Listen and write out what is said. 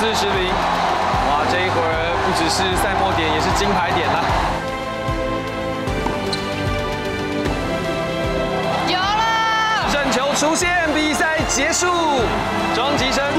四十零，哇！这一会儿不只是赛末点，也是金牌点了。有了，胜球出现，比赛结束，终极生。